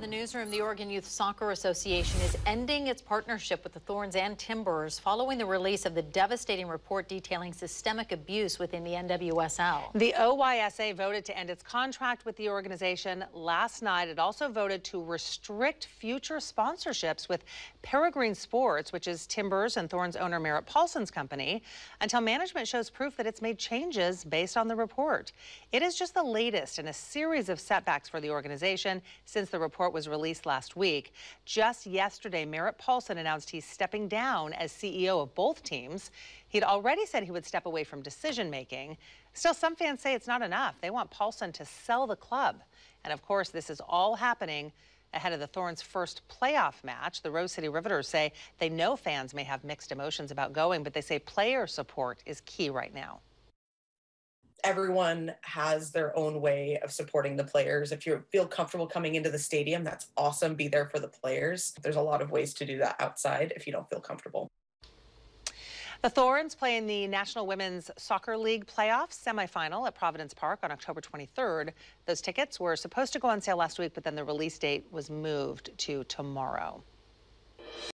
The newsroom, the Oregon Youth Soccer Association is ending its partnership with the Thorns and Timbers following the release of the devastating report detailing systemic abuse within the NWSL. The OYSA voted to end its contract with the organization last night. It also voted to restrict future sponsorships with Peregrine Sports, which is Timbers and Thorns owner Merritt Paulson's company, until management shows proof that it's made changes based on the report. It is just the latest in a series of setbacks for the organization since the report report was released last week. Just yesterday, Merritt Paulson announced he's stepping down as CEO of both teams. He'd already said he would step away from decision making. Still, some fans say it's not enough. They want Paulson to sell the club. And of course, this is all happening ahead of the Thorns' first playoff match. The Rose City Riveters say they know fans may have mixed emotions about going, but they say player support is key right now everyone has their own way of supporting the players. If you feel comfortable coming into the stadium, that's awesome. Be there for the players. There's a lot of ways to do that outside if you don't feel comfortable. The Thorns play in the National Women's Soccer League playoffs semifinal at Providence Park on October 23rd. Those tickets were supposed to go on sale last week, but then the release date was moved to tomorrow.